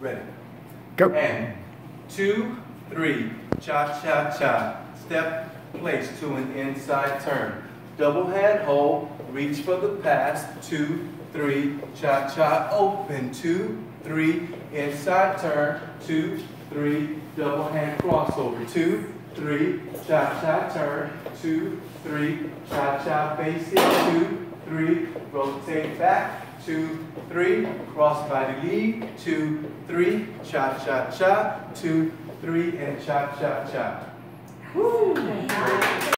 Ready? Go. And two, three, cha-cha-cha. Step, place to an inside turn. Double hand hold, reach for the pass. Two, three, cha-cha, open. Two, three, inside turn. Two, three, double hand crossover. Two, three, cha-cha, turn. Two, three, cha-cha, basic. Two, three, rotate back. Two, three, cross body lead. Two, three, cha-cha-cha. Two, three, and cha-cha-cha.